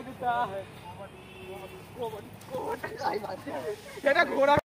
लगता है घोड़ा